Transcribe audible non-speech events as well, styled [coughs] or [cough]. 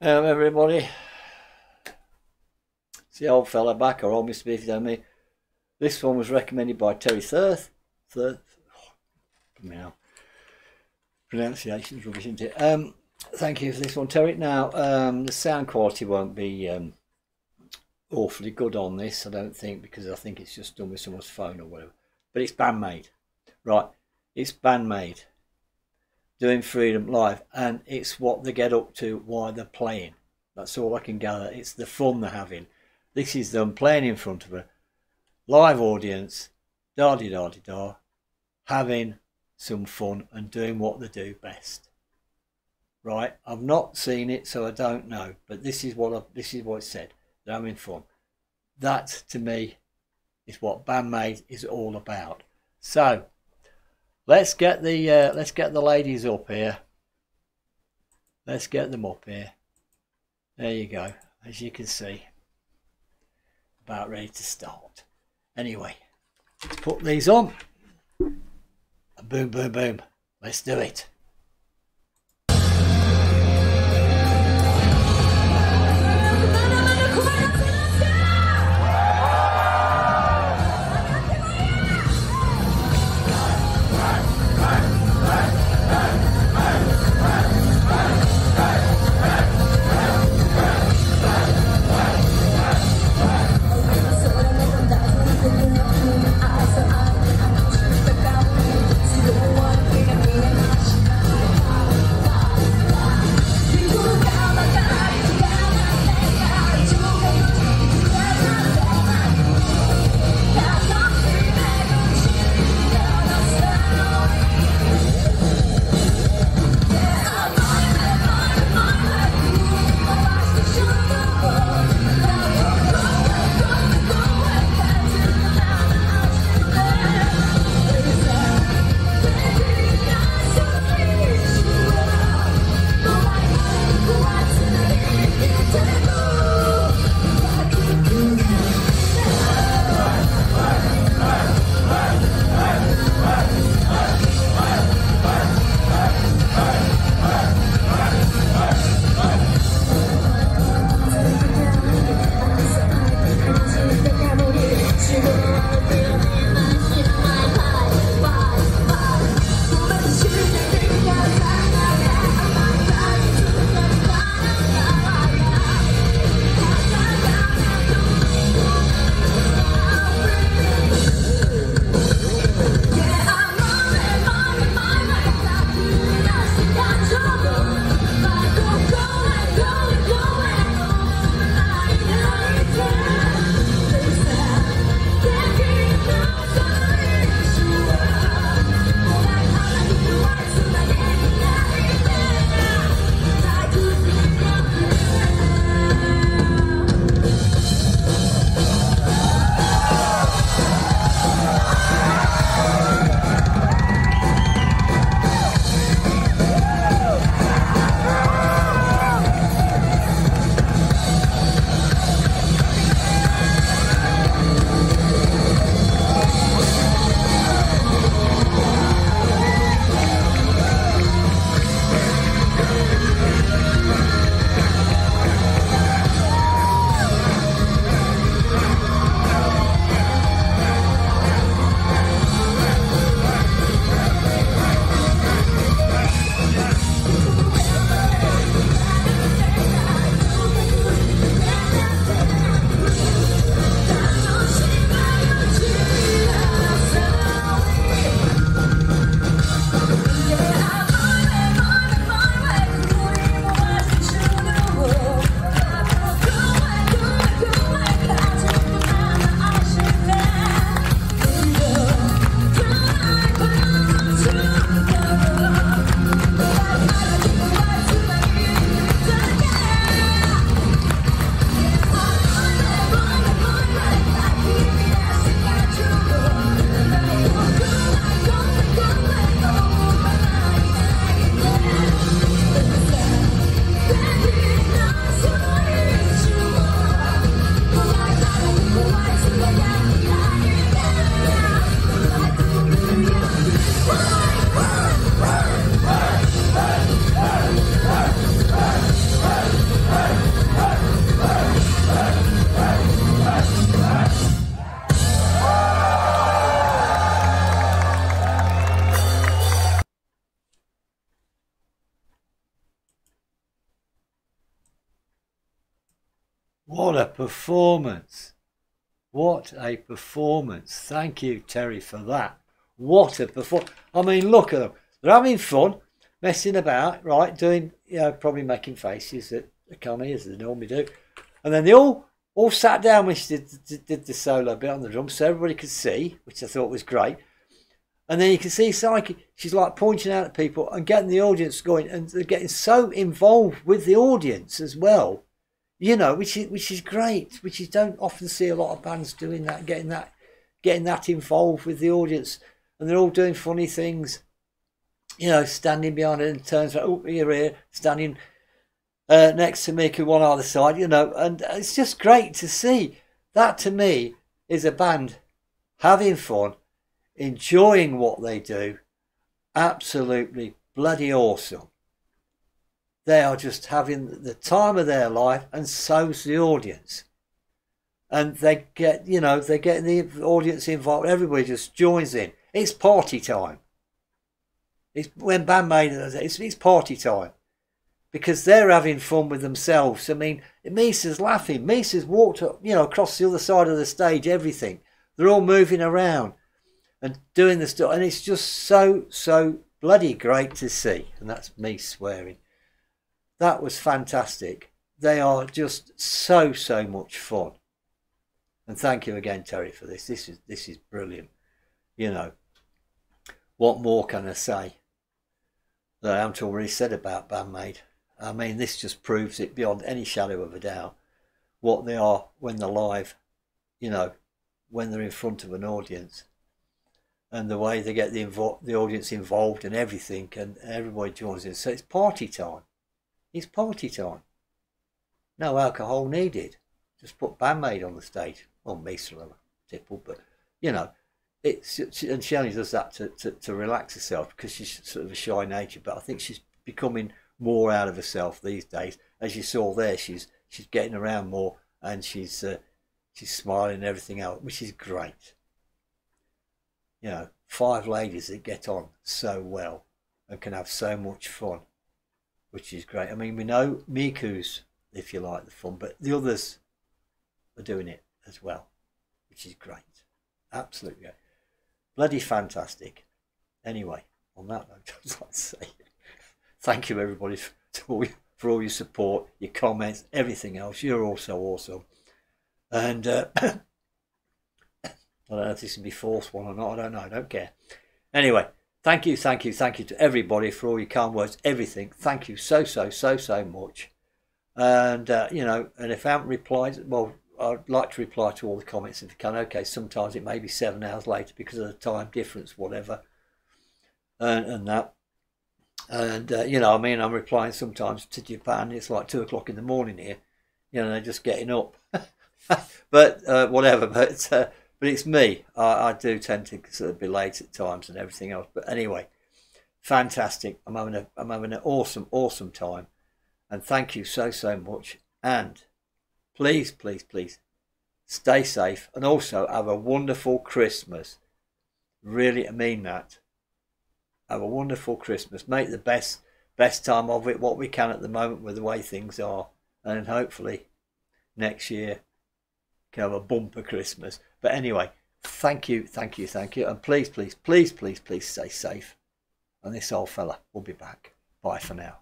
Um, everybody. It's the old fella back, or old Mr. Beefy down me. This one was recommended by Terry Thirth. Thirth. Oh, now. Pronunciation's rubbish, isn't it? Um, thank you for this one, Terry. Now, um, the sound quality won't be um, awfully good on this, I don't think, because I think it's just done with someone's phone or whatever. But it's BAND-MAID. Right. It's BAND-MAID. Doing Freedom Live. And it's what they get up to while they're playing. That's all I can gather. It's the fun they're having. This is them playing in front of a live audience, da di da di da, having some fun and doing what they do best. Right? I've not seen it, so I don't know. But this is what I, this is what it said. They're having fun. That to me is what BAND-MAID is all about. So let's get the uh, let's get the ladies up here. Let's get them up here. There you go. As you can see, about ready to start. Anyway, let's put these on. Boom, boom, boom. Let's do it. What a performance! What a performance! Thank you, Terry, for that. What a performance! I mean, look at them. They're having fun, messing about, right? Doing, you know, probably making faces at the comedy as they normally do. And then they all all sat down when she did, did, did the solo bit on the drum so everybody could see, which I thought was great. And then you can see Saiki, she's like pointing out at people and getting the audience going and they're getting so involved with the audience as well. You know, which is which is great, which you don't often see a lot of bands doing that, getting that getting that involved with the audience. And they're all doing funny things, you know, standing behind it and turns like, oh, you're here, standing uh, next to Mick one other side, you know, and it's just great to see. That to me is a band having fun enjoying what they do, absolutely bloody awesome. They are just having the time of their life, and so's the audience. And they get, you know, they're getting the audience involved. Everybody just joins in. It's party time. It's when BAND-MAID it's, it's party time because they're having fun with themselves. I mean, Misa's laughing. Misa's walked, up, you know, across the other side of the stage. Everything. They're all moving around and doing the stuff. And it's just so, so bloody great to see. And that's me swearing. That was fantastic. They are just so, so much fun. And thank you again, Terry, for this. This is this is brilliant. You know, what more can I say that I haven't already said about BAND-MAID? I mean, this just proves it beyond any shadow of a doubt what they are when they're live, you know, when they're in front of an audience and the way they get the the audience involved and everything, and everybody joins in. So it's party time. It's party time. No alcohol needed. Just put BAND-MAID on the stage. Well, Misa a tipple, but you know, it's and she only does that to, to, to relax herself because she's sort of a shy nature. But I think she's becoming more out of herself these days. As you saw there, she's she's getting around more and she's uh, she's smiling and everything else, which is great you know, five ladies that get on so well and can have so much fun, which is great. I mean, we know Miku's, if you like, the fun, but the others are doing it as well, which is great. Absolutely great. Bloody fantastic. Anyway, on that note, [laughs] I'd like to say thank you everybody for, for all your support, your comments, everything else. You're all so awesome. And uh, [coughs] [coughs] I don't know if this can be fourth one or not. I don't know. I don't care. Anyway, thank you, thank you, thank you to everybody for all your kind words, everything. Thank you so, so, so, so much. And, uh, you know, and if I haven't replied, well, I'd like to reply to all the comments if I can. Okay, sometimes it may be seven hours later because of the time difference, whatever, and, and that. And, uh, you know, I mean, I'm replying sometimes to Japan. It's like two o'clock in the morning here. You know, they're just getting up. [laughs] but uh, whatever. [laughs] But uh, but it's me. I, I do tend to sort of be late at times and everything else. But anyway, fantastic. I'm having a I'm having an awesome, awesome time. And thank you so so much. And please, please, please stay safe and also have a wonderful Christmas. Really I mean that. Have a wonderful Christmas. Make the best best time of it what we can at the moment with the way things are. And hopefully next year can have a bumper Christmas. But anyway, thank you, thank you, thank you. And please, please, please, please, please stay safe. And this old fella will be back. Bye for now.